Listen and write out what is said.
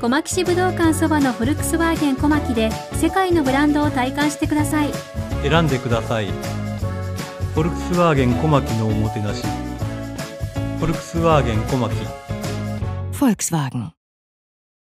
小牧市武道館そばのフォルクスワーゲン小牧で世界のブランドを体感してください。選んでください。フォルクスワーゲン小牧のおもてなし。フォルクスワーゲン小牧。フォルクスワーゲン。